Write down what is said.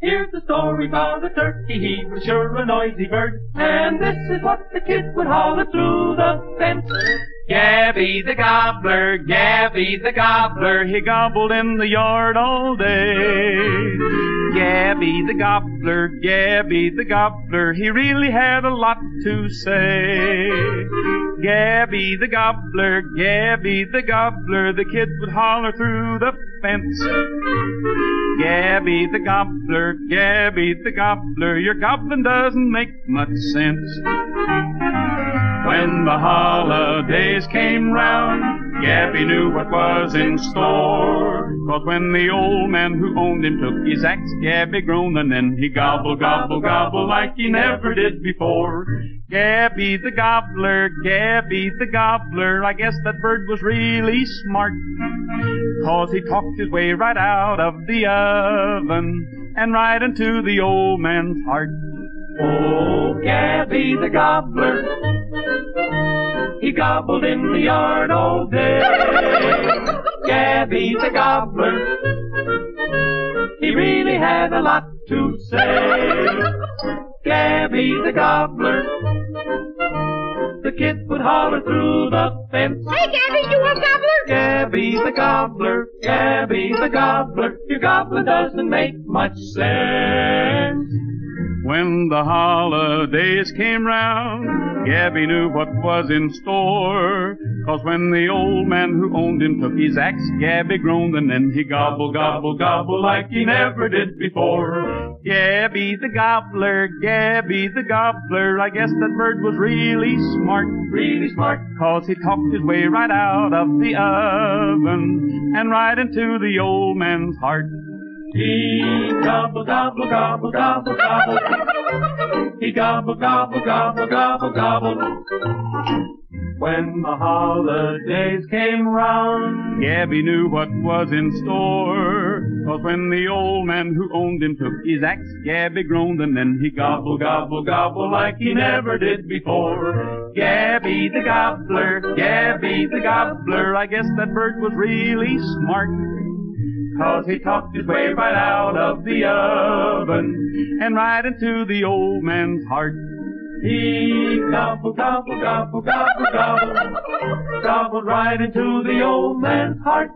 Here's the story about a turkey, he was sure a noisy bird. And this is what the kid would holler through the fence. Gabby the gobbler, Gabby the gobbler, he gobbled in the yard all day. Gabby the gobbler, Gabby the gobbler, he really had a lot to say. Gabby the gobbler, Gabby the gobbler, the kids would holler through the fence. Gabby the gobbler, Gabby the gobbler, your gobbling doesn't make much sense. When the holidays came round, Gabby knew what was in store. Cause when the old man who owned him took his axe, Gabby groaned and then he gobble, gobble, gobble like he never did before. Gabby the gobbler, Gabby the gobbler, I guess that bird was really smart. Cause he talked his way right out of the oven and right into the old man's heart. Oh, Gabby the gobbler, he gobbled in the yard all day. Gabby a gobbler, he really had a lot to say. Gabby's a gobbler, the kid would holler through the fence. Hey, Gabby, you a gobbler? Gabby's a gobbler, Gabby's a gobbler, your gobbler doesn't make much sense. When the holidays came round, Gabby knew what was in store. Cause when the old man who owned him took his axe, Gabby groaned and then he gobble, gobble, gobble like he never did before. Gabby the gobbler, Gabby the gobbler, I guess that bird was really smart, really smart. Cause he talked his way right out of the oven and right into the old man's heart. He gobble, gobble, gobble, gobble, gobble. He gobble, gobble, gobble, gobble, gobble. When the holidays came round, Gabby knew what was in store. Cause when the old man who owned him took his axe, Gabby groaned and then he gobble, gobble, gobble like he never did before. Gabby the gobbler, Gabby the gobbler, I guess that bird was really smart. Cause he talked his way right out of the oven and right into the old man's heart. he gobble, gobble, gobble, gobble, gobble. Gobbled right into the old man's heart.